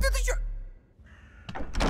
ってで